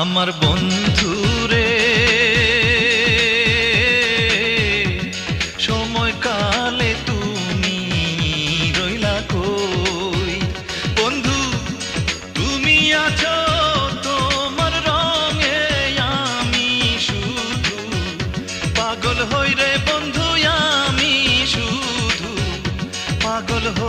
আমার বন্ধু রে সময় কালে তুমি রইলা কই? বন্ধু, তুমি আছো তোমার রঙে, আমি শুধু পাগল হই রে বন্ধু, আমি শুধু পাগল হই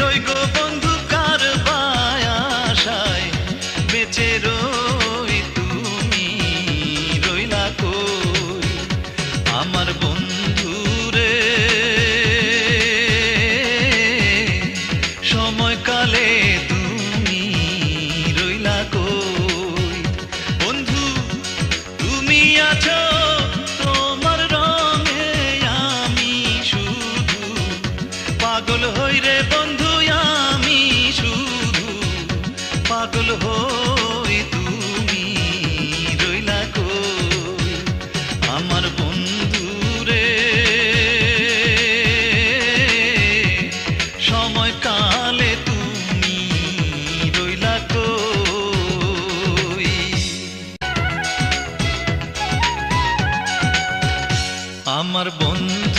রই গো বন্ধু কার বেঁচে রই তুমি রইলা আমার আমার বন্ধু